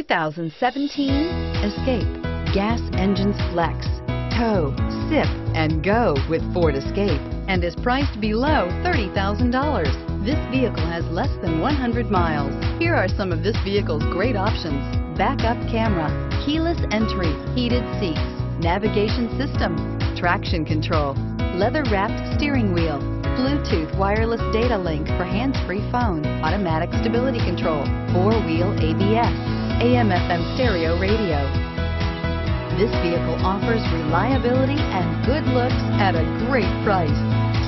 2017 Escape. Gas engines flex, tow, sip, and go with Ford Escape and is priced below $30,000. This vehicle has less than 100 miles. Here are some of this vehicle's great options. Backup camera, keyless entry, heated seats, navigation system, traction control, leather-wrapped steering wheel, Bluetooth wireless data link for hands-free phone, automatic stability control, four-wheel ABS, AM-FM stereo radio. This vehicle offers reliability and good looks at a great price.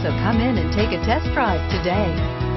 So come in and take a test drive today.